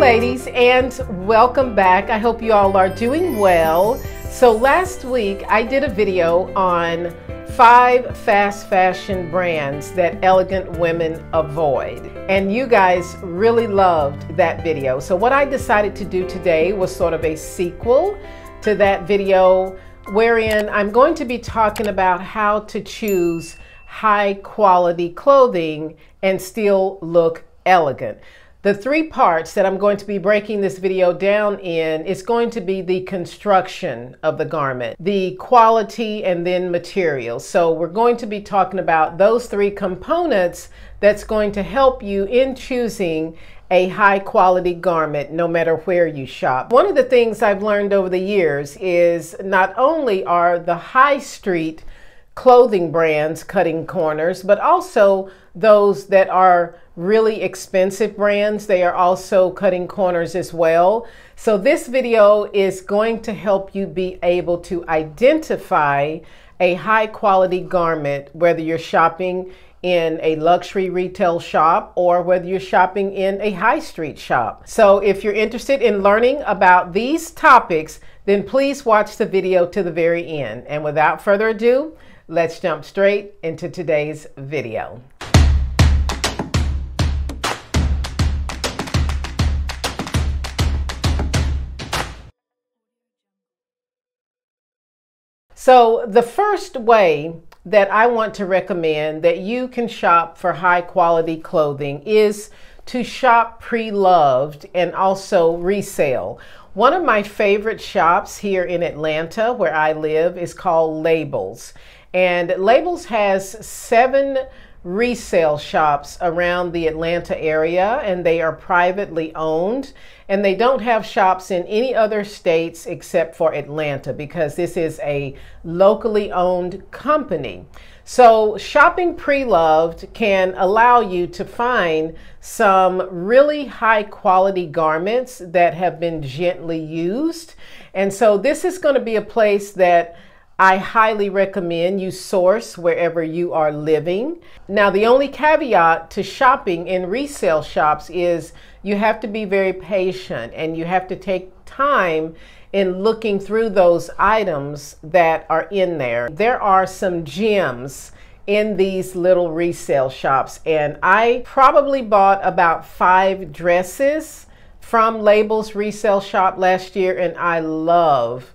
ladies, and welcome back. I hope you all are doing well. So, last week I did a video on five fast fashion brands that elegant women avoid. And you guys really loved that video. So, what I decided to do today was sort of a sequel to that video, wherein I'm going to be talking about how to choose high quality clothing and still look elegant. The three parts that I'm going to be breaking this video down in is going to be the construction of the garment, the quality, and then materials. So we're going to be talking about those three components that's going to help you in choosing a high quality garment no matter where you shop. One of the things I've learned over the years is not only are the high street clothing brands cutting corners, but also those that are really expensive brands. They are also cutting corners as well. So this video is going to help you be able to identify a high quality garment, whether you're shopping in a luxury retail shop or whether you're shopping in a high street shop. So if you're interested in learning about these topics, then please watch the video to the very end. And without further ado, let's jump straight into today's video. So, the first way that I want to recommend that you can shop for high quality clothing is to shop pre loved and also resale. One of my favorite shops here in Atlanta, where I live, is called Labels. And Labels has seven resale shops around the Atlanta area, and they are privately owned. And they don't have shops in any other states except for Atlanta because this is a locally owned company. So, shopping pre loved can allow you to find some really high quality garments that have been gently used. And so, this is going to be a place that I highly recommend you source wherever you are living. Now, the only caveat to shopping in resale shops is you have to be very patient and you have to take time in looking through those items that are in there. There are some gems in these little resale shops, and I probably bought about five dresses from Labels Resale Shop last year, and I love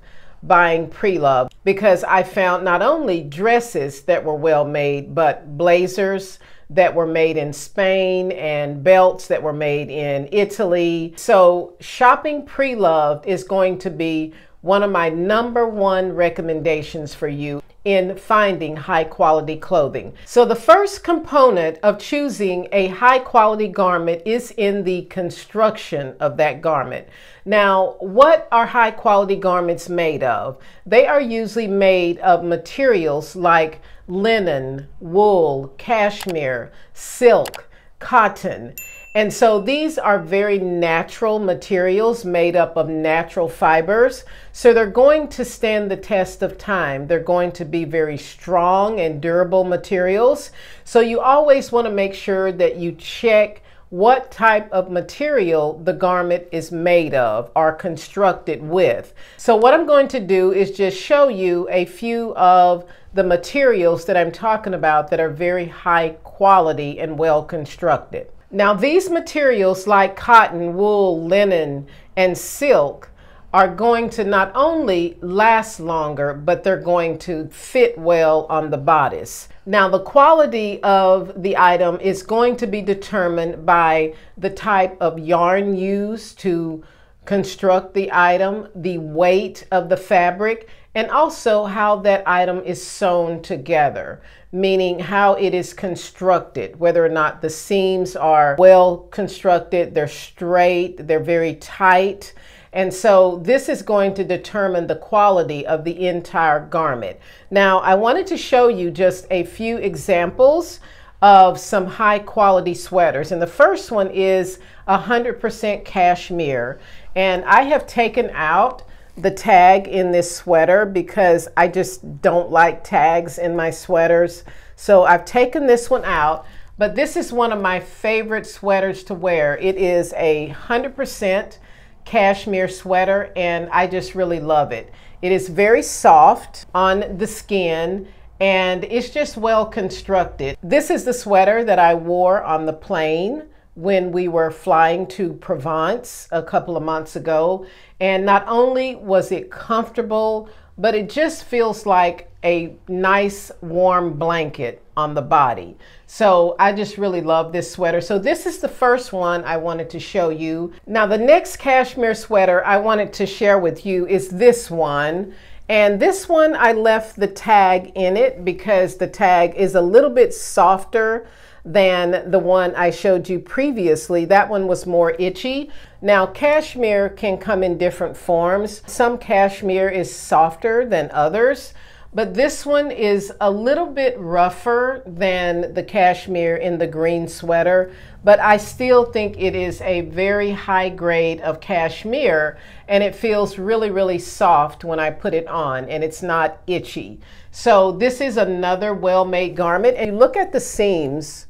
buying pre-love because I found not only dresses that were well made, but blazers that were made in Spain and belts that were made in Italy. So shopping pre-loved is going to be one of my number one recommendations for you in finding high quality clothing. So, the first component of choosing a high quality garment is in the construction of that garment. Now, what are high quality garments made of? They are usually made of materials like linen, wool, cashmere, silk, cotton. And so these are very natural materials made up of natural fibers. So they're going to stand the test of time. They're going to be very strong and durable materials. So you always want to make sure that you check what type of material the garment is made of or constructed with. So what I'm going to do is just show you a few of the materials that I'm talking about that are very high quality and well constructed. Now, these materials like cotton, wool, linen, and silk are going to not only last longer, but they're going to fit well on the bodice. Now, the quality of the item is going to be determined by the type of yarn used to construct the item, the weight of the fabric, and also how that item is sewn together, meaning how it is constructed, whether or not the seams are well constructed, they're straight, they're very tight. And so this is going to determine the quality of the entire garment. Now, I wanted to show you just a few examples of some high quality sweaters. And the first one is 100% cashmere. And I have taken out the tag in this sweater because I just don't like tags in my sweaters. So I've taken this one out, but this is one of my favorite sweaters to wear. It is a 100% cashmere sweater and I just really love it. It is very soft on the skin and it's just well constructed. This is the sweater that I wore on the plane when we were flying to Provence a couple of months ago. And not only was it comfortable, but it just feels like a nice warm blanket on the body. So I just really love this sweater. So this is the first one I wanted to show you. Now the next cashmere sweater I wanted to share with you is this one. And this one I left the tag in it because the tag is a little bit softer than the one I showed you previously. That one was more itchy. Now cashmere can come in different forms. Some cashmere is softer than others. But this one is a little bit rougher than the cashmere in the green sweater, but I still think it is a very high grade of cashmere and it feels really, really soft when I put it on and it's not itchy. So this is another well-made garment and you look at the seams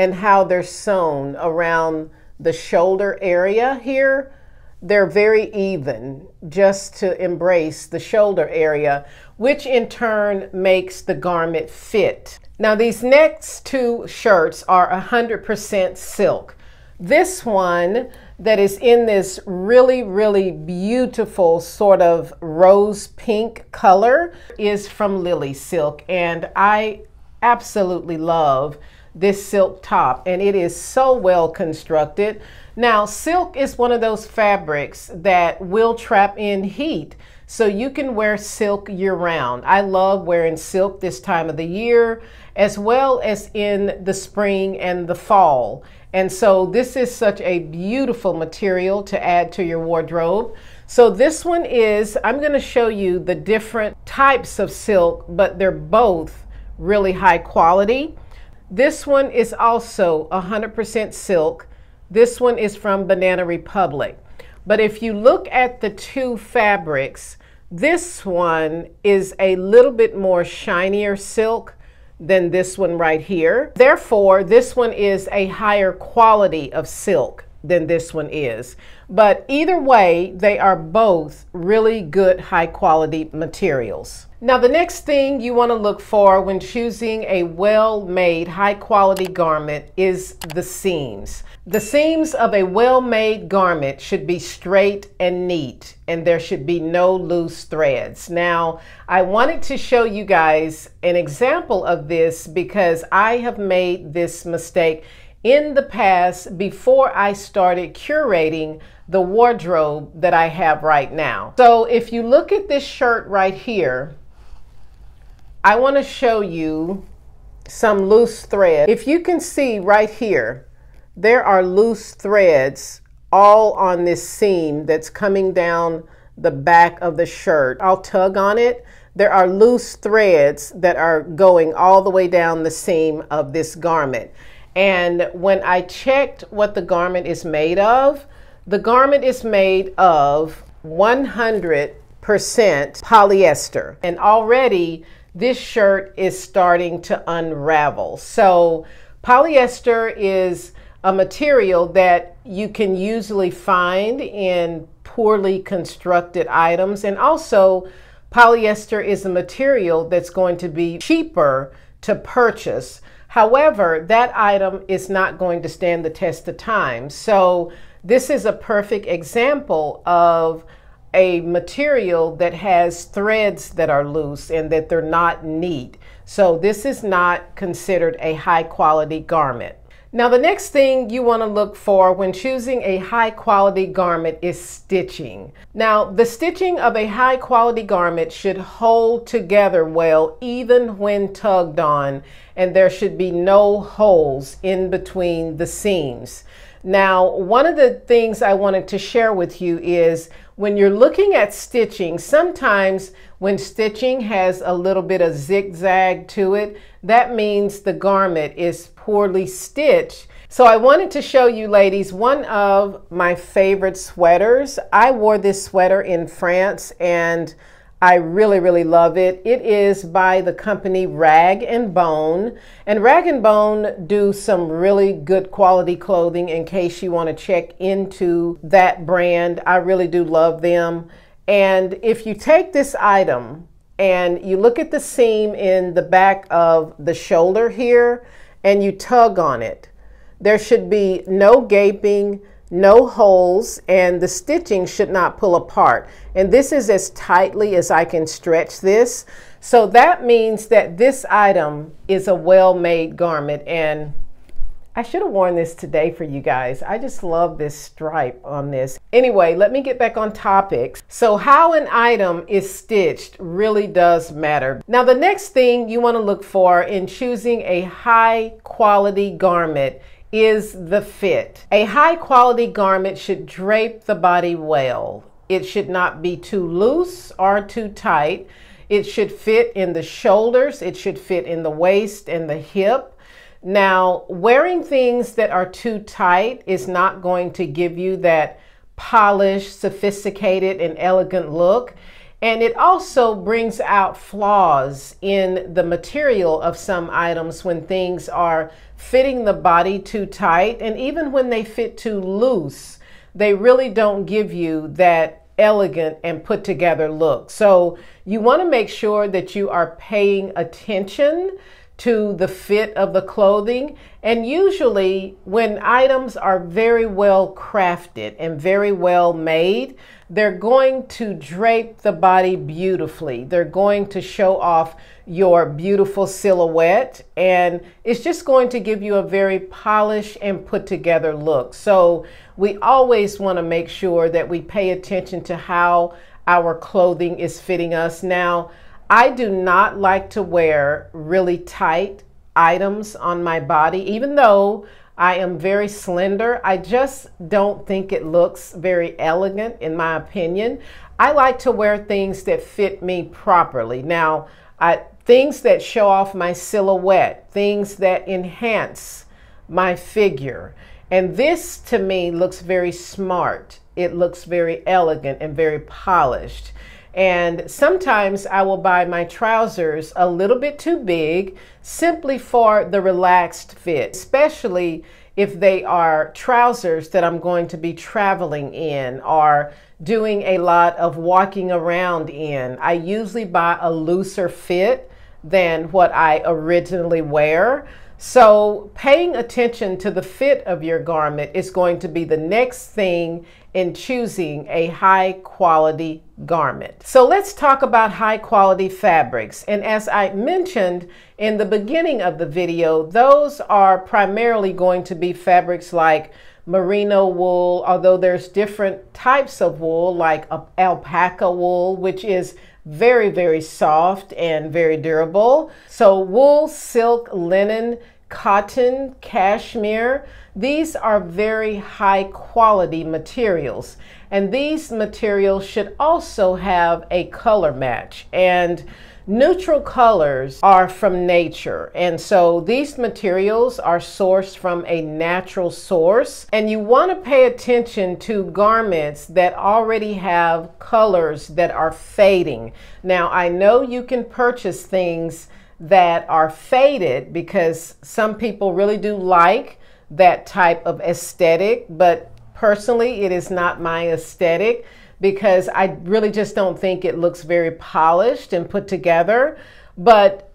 and how they're sewn around the shoulder area here they're very even just to embrace the shoulder area, which in turn makes the garment fit. Now these next two shirts are 100% silk. This one that is in this really, really beautiful sort of rose pink color is from Lily Silk. And I absolutely love this silk top and it is so well constructed. Now, silk is one of those fabrics that will trap in heat. So you can wear silk year round. I love wearing silk this time of the year, as well as in the spring and the fall. And so this is such a beautiful material to add to your wardrobe. So this one is, I'm going to show you the different types of silk, but they're both really high quality. This one is also 100% silk. This one is from Banana Republic. But if you look at the two fabrics, this one is a little bit more shinier silk than this one right here. Therefore, this one is a higher quality of silk than this one is. But either way, they are both really good high quality materials. Now the next thing you want to look for when choosing a well-made high quality garment is the seams. The seams of a well-made garment should be straight and neat and there should be no loose threads. Now I wanted to show you guys an example of this because I have made this mistake in the past before I started curating the wardrobe that I have right now. So if you look at this shirt right here, I want to show you some loose thread. If you can see right here, there are loose threads all on this seam that's coming down the back of the shirt. I'll tug on it. There are loose threads that are going all the way down the seam of this garment. And when I checked what the garment is made of, the garment is made of 100% polyester. And already this shirt is starting to unravel. So polyester is a material that you can usually find in poorly constructed items. And also polyester is a material that's going to be cheaper to purchase. However, that item is not going to stand the test of time. So this is a perfect example of a material that has threads that are loose and that they're not neat. So this is not considered a high quality garment. Now the next thing you want to look for when choosing a high quality garment is stitching. Now the stitching of a high quality garment should hold together well even when tugged on and there should be no holes in between the seams. Now, one of the things I wanted to share with you is when you're looking at stitching, sometimes when stitching has a little bit of zigzag to it, that means the garment is poorly stitched. So I wanted to show you ladies one of my favorite sweaters. I wore this sweater in France and I really, really love it. It is by the company Rag and Bone. And Rag and Bone do some really good quality clothing in case you want to check into that brand. I really do love them. And if you take this item and you look at the seam in the back of the shoulder here and you tug on it, there should be no gaping, no holes, and the stitching should not pull apart. And this is as tightly as I can stretch this. So that means that this item is a well-made garment and I should have worn this today for you guys. I just love this stripe on this. Anyway, let me get back on topics. So how an item is stitched really does matter. Now the next thing you want to look for in choosing a high quality garment is the fit. A high quality garment should drape the body well. It should not be too loose or too tight. It should fit in the shoulders. It should fit in the waist and the hip. Now, wearing things that are too tight is not going to give you that polished, sophisticated, and elegant look. And it also brings out flaws in the material of some items when things are fitting the body too tight. And even when they fit too loose, they really don't give you that elegant and put together look. So you want to make sure that you are paying attention to the fit of the clothing. And usually, when items are very well crafted and very well made, they're going to drape the body beautifully. They're going to show off your beautiful silhouette, and it's just going to give you a very polished and put together look. So, we always want to make sure that we pay attention to how our clothing is fitting us. Now, I do not like to wear really tight items on my body, even though I am very slender. I just don't think it looks very elegant, in my opinion. I like to wear things that fit me properly. Now, I, things that show off my silhouette, things that enhance my figure. And this to me looks very smart. It looks very elegant and very polished. And sometimes I will buy my trousers a little bit too big simply for the relaxed fit, especially if they are trousers that I'm going to be traveling in or doing a lot of walking around in. I usually buy a looser fit than what I originally wear. So, paying attention to the fit of your garment is going to be the next thing in choosing a high quality garment. So let's talk about high quality fabrics. And as I mentioned in the beginning of the video, those are primarily going to be fabrics like merino wool, although there's different types of wool like alpaca wool, which is very, very soft and very durable. So wool, silk, linen, cotton, cashmere, these are very high quality materials. And these materials should also have a color match. And neutral colors are from nature. And so these materials are sourced from a natural source. And you want to pay attention to garments that already have colors that are fading. Now, I know you can purchase things that are faded because some people really do like that type of aesthetic, but personally, it is not my aesthetic because I really just don't think it looks very polished and put together. But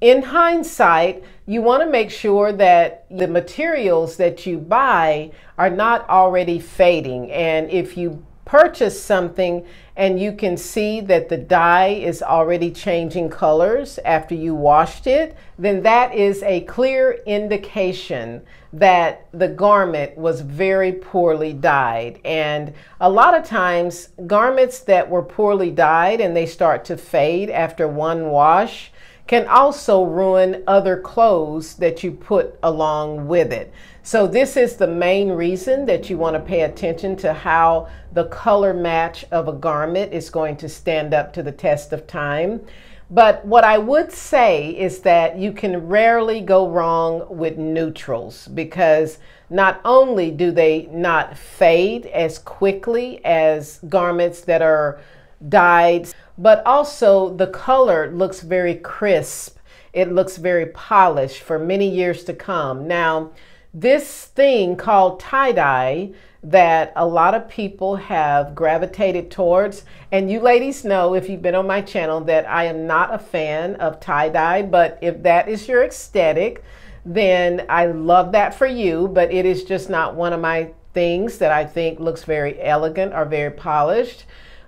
in hindsight, you want to make sure that the materials that you buy are not already fading. And if you purchase something and you can see that the dye is already changing colors after you washed it, then that is a clear indication that the garment was very poorly dyed. And a lot of times, garments that were poorly dyed and they start to fade after one wash can also ruin other clothes that you put along with it. So this is the main reason that you want to pay attention to how the color match of a garment is going to stand up to the test of time. But what I would say is that you can rarely go wrong with neutrals because not only do they not fade as quickly as garments that are dyed, but also the color looks very crisp. It looks very polished for many years to come. Now, this thing called tie dye that a lot of people have gravitated towards. And you ladies know, if you've been on my channel, that I am not a fan of tie dye, but if that is your aesthetic, then I love that for you, but it is just not one of my things that I think looks very elegant or very polished.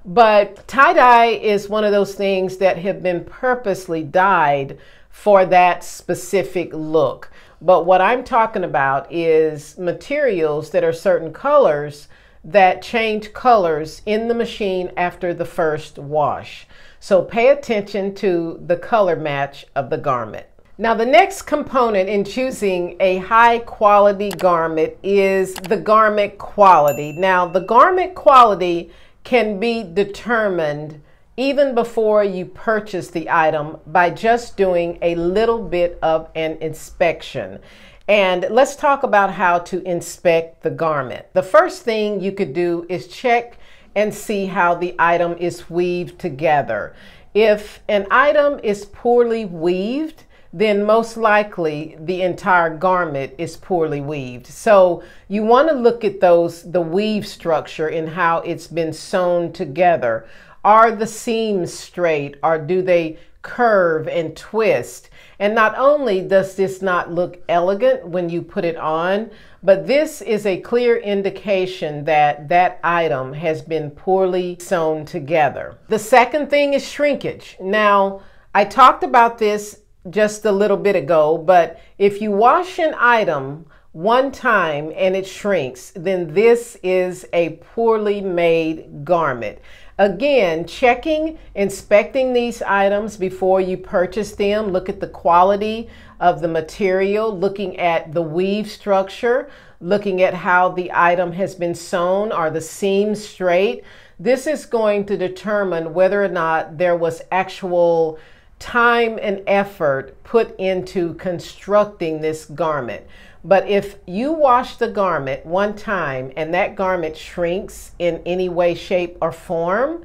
But tie dye is one of those things that have been purposely dyed for that specific look. But what I'm talking about is materials that are certain colors that change colors in the machine after the first wash. So pay attention to the color match of the garment. Now the next component in choosing a high quality garment is the garment quality. Now the garment quality can be determined even before you purchase the item by just doing a little bit of an inspection. And let's talk about how to inspect the garment. The first thing you could do is check and see how the item is weaved together. If an item is poorly weaved, then most likely the entire garment is poorly weaved. So you want to look at those, the weave structure and how it's been sewn together. Are the seams straight or do they curve and twist? And not only does this not look elegant when you put it on, but this is a clear indication that that item has been poorly sewn together. The second thing is shrinkage. Now, I talked about this just a little bit ago, but if you wash an item one time and it shrinks, then this is a poorly made garment. Again, checking, inspecting these items before you purchase them. Look at the quality of the material, looking at the weave structure, looking at how the item has been sewn. Are the seams straight? This is going to determine whether or not there was actual time and effort put into constructing this garment. But if you wash the garment one time and that garment shrinks in any way, shape, or form,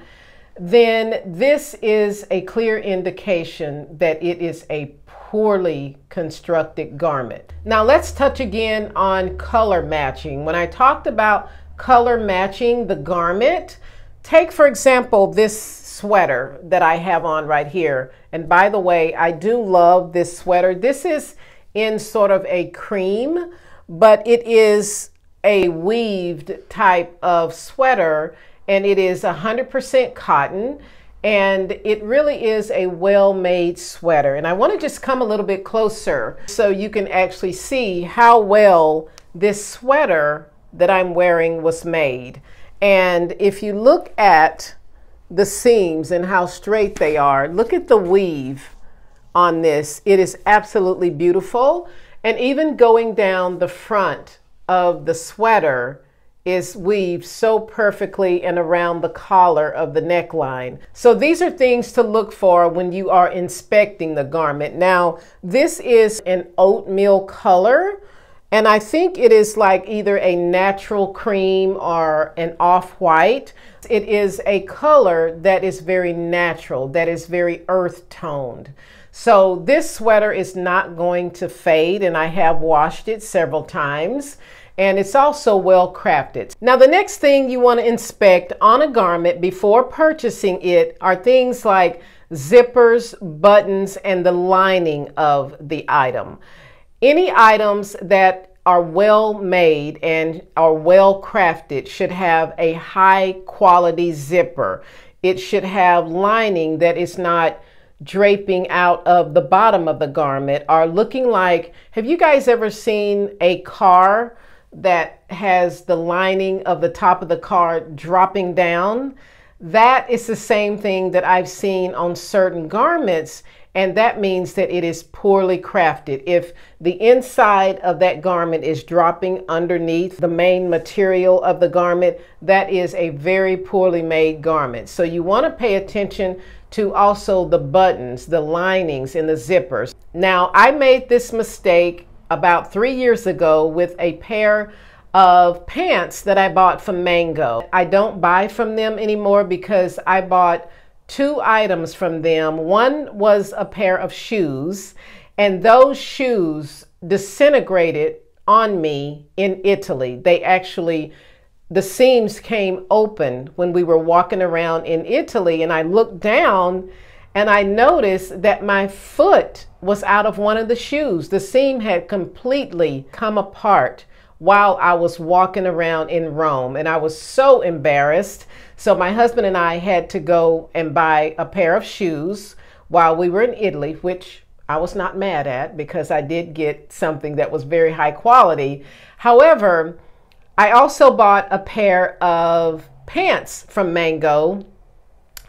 then this is a clear indication that it is a poorly constructed garment. Now let's touch again on color matching. When I talked about color matching the garment, take for example this sweater that I have on right here. And by the way, I do love this sweater. This is in sort of a cream, but it is a weaved type of sweater and it is 100% cotton and it really is a well-made sweater. And I want to just come a little bit closer so you can actually see how well this sweater that I'm wearing was made. And if you look at the seams and how straight they are, look at the weave on this. It is absolutely beautiful. And even going down the front of the sweater is weaved so perfectly and around the collar of the neckline. So these are things to look for when you are inspecting the garment. Now, this is an oatmeal color. And I think it is like either a natural cream or an off-white. It is a color that is very natural, that is very earth toned. So this sweater is not going to fade and I have washed it several times and it's also well crafted. Now the next thing you want to inspect on a garment before purchasing it are things like zippers, buttons, and the lining of the item. Any items that are well made and are well crafted should have a high quality zipper. It should have lining that is not draping out of the bottom of the garment are looking like have you guys ever seen a car that has the lining of the top of the car dropping down? That is the same thing that I've seen on certain garments, and that means that it is poorly crafted. If the inside of that garment is dropping underneath the main material of the garment, that is a very poorly made garment. So you want to pay attention to also the buttons, the linings, and the zippers. Now, I made this mistake about three years ago with a pair of pants that I bought from Mango. I don't buy from them anymore because I bought two items from them. One was a pair of shoes, and those shoes disintegrated on me in Italy. They actually, the seams came open when we were walking around in Italy, and I looked down and I noticed that my foot was out of one of the shoes. The seam had completely come apart while I was walking around in Rome, and I was so embarrassed. So, my husband and I had to go and buy a pair of shoes while we were in Italy, which I was not mad at because I did get something that was very high quality. However, I also bought a pair of pants from Mango,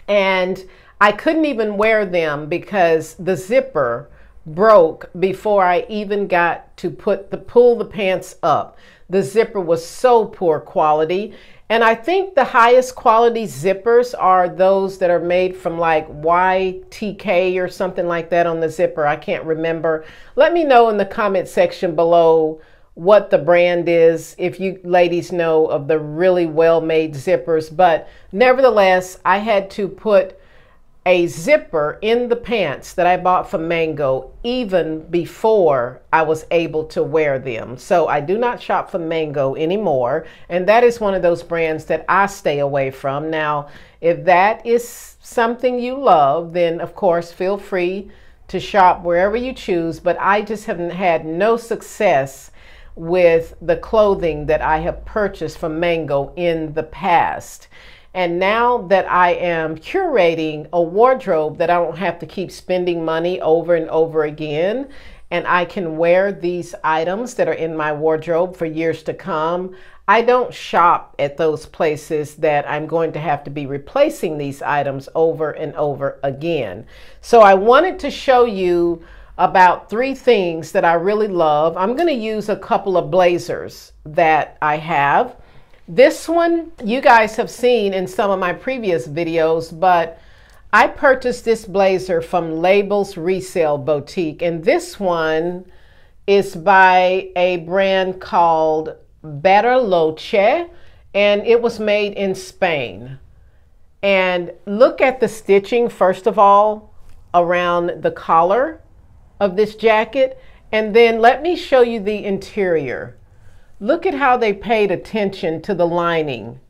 and I couldn't even wear them because the zipper broke before I even got to put the pull the pants up. The zipper was so poor quality. And I think the highest quality zippers are those that are made from like YTK or something like that on the zipper. I can't remember. Let me know in the comment section below what the brand is if you ladies know of the really well made zippers. But nevertheless, I had to put a zipper in the pants that I bought from Mango even before I was able to wear them. So I do not shop from Mango anymore. And that is one of those brands that I stay away from. Now, if that is something you love, then of course feel free to shop wherever you choose. But I just haven't had no success with the clothing that I have purchased from Mango in the past. And now that I am curating a wardrobe that I don't have to keep spending money over and over again, and I can wear these items that are in my wardrobe for years to come, I don't shop at those places that I'm going to have to be replacing these items over and over again. So I wanted to show you about three things that I really love. I'm going to use a couple of blazers that I have. This one you guys have seen in some of my previous videos, but I purchased this blazer from Labels Resale Boutique, and this one is by a brand called Better Loche, and it was made in Spain. And look at the stitching, first of all, around the collar of this jacket, and then let me show you the interior. Look at how they paid attention to the lining.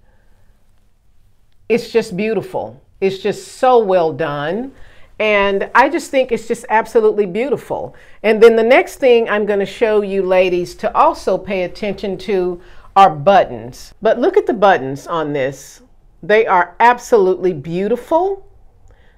It's just beautiful. It's just so well done. And I just think it's just absolutely beautiful. And then the next thing I'm going to show you ladies to also pay attention to are buttons. But look at the buttons on this. They are absolutely beautiful.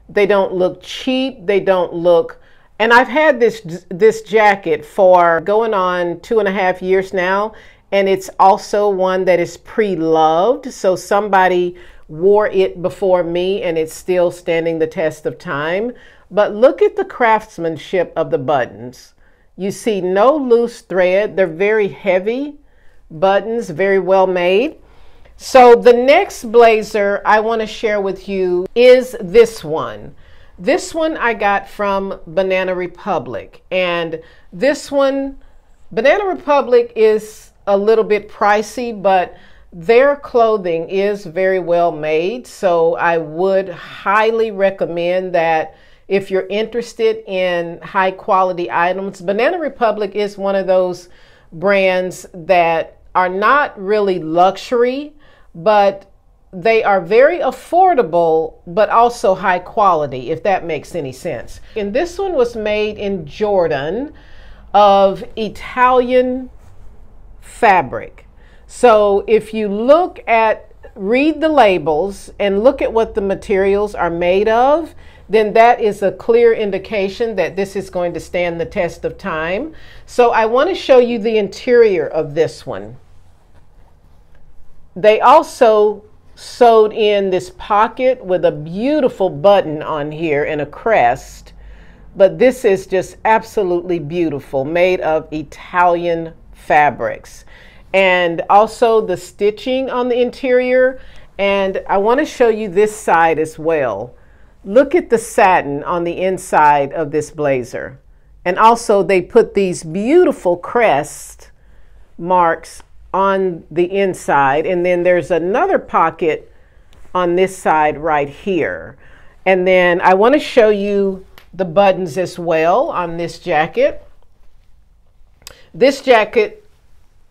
They don't look cheap. They don't look and I've had this this jacket for going on two and a half years now, and it's also one that is pre-loved. So somebody wore it before me and it's still standing the test of time. But look at the craftsmanship of the buttons. You see no loose thread. They're very heavy buttons, very well made. So the next blazer I want to share with you is this one. This one I got from Banana Republic. And this one, Banana Republic is a little bit pricey, but their clothing is very well made. So I would highly recommend that if you're interested in high quality items. Banana Republic is one of those brands that are not really luxury, but they are very affordable, but also high quality, if that makes any sense. And this one was made in Jordan of Italian fabric. So if you look at, read the labels and look at what the materials are made of, then that is a clear indication that this is going to stand the test of time. So I want to show you the interior of this one. They also sewed in this pocket with a beautiful button on here and a crest. But this is just absolutely beautiful, made of Italian fabrics. And also the stitching on the interior. And I want to show you this side as well. Look at the satin on the inside of this blazer. And also they put these beautiful crest marks on the inside, and then there's another pocket on this side right here. And then I want to show you the buttons as well on this jacket. This jacket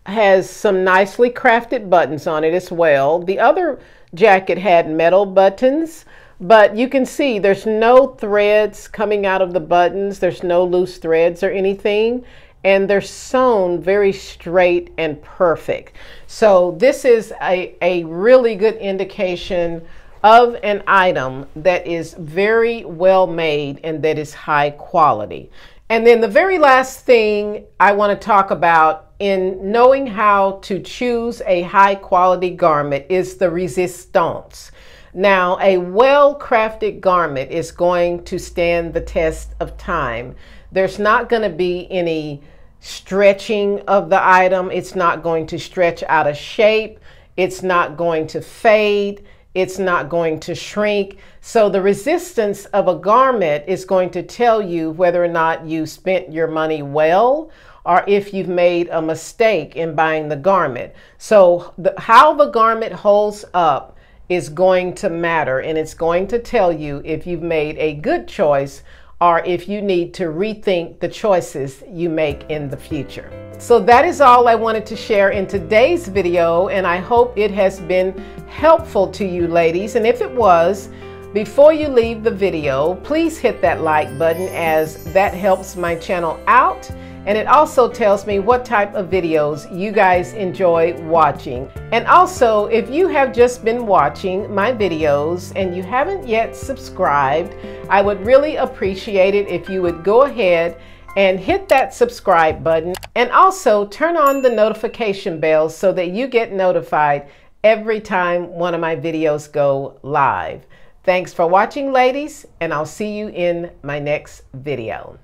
has some nicely crafted buttons on it as well. The other jacket had metal buttons, but you can see there's no threads coming out of the buttons. There's no loose threads or anything. And they're sewn very straight and perfect. So this is a, a really good indication of an item that is very well made and that is high quality. And then the very last thing I want to talk about in knowing how to choose a high quality garment is the resistance. Now, a well crafted garment is going to stand the test of time. There's not going to be any stretching of the item, it's not going to stretch out of shape, it's not going to fade it's not going to shrink. So the resistance of a garment is going to tell you whether or not you spent your money well or if you've made a mistake in buying the garment. So the, how the garment holds up is going to matter and it's going to tell you if you've made a good choice or if you need to rethink the choices you make in the future. So that is all I wanted to share in today's video and I hope it has been helpful to you ladies and if it was, before you leave the video, please hit that like button as that helps my channel out and it also tells me what type of videos you guys enjoy watching. And also, if you have just been watching my videos and you haven't yet subscribed, I would really appreciate it if you would go ahead and hit that subscribe button and also turn on the notification bell so that you get notified every time one of my videos go live. Thanks for watching ladies and I'll see you in my next video.